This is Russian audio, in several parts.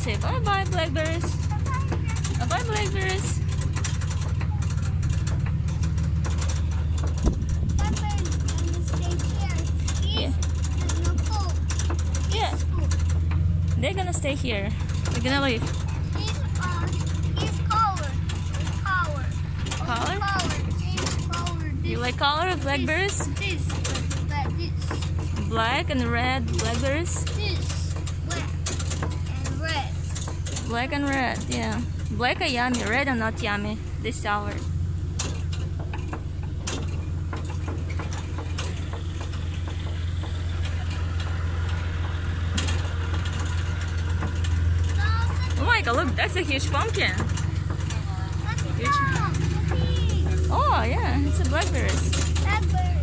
Say bye-bye, blackberries. Bye-bye, blackberries. Yeah. yeah. They're gonna stay here. They're gonna leave. Color? color? You like color of blackberries? This, this, black and red blackberries? Black and red, yeah. Black are yummy, red are not yummy. They sour. Oh my god, look, that's a huge pumpkin. Huge. Oh yeah, it's a blackberry. Blackberry.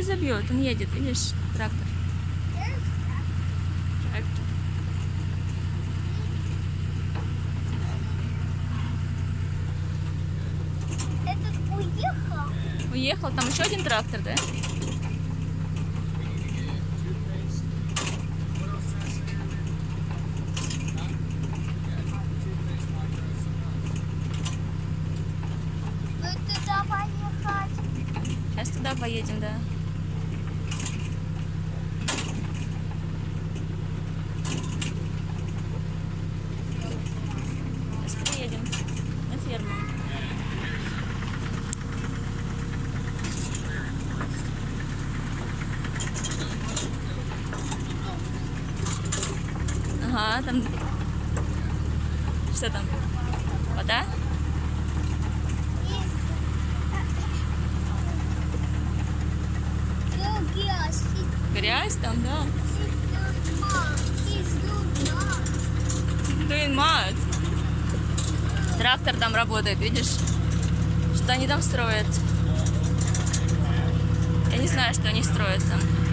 Забьет, он едет, видишь, трактор. Трактор. Этот уехал? Уехал, там еще один трактор, да? Ну, Сейчас туда поедем, да. там... Что там? Вода? Грязь. там, да? Doing Трактор там работает, видишь? Что они там строят? Я не знаю, что они строят там.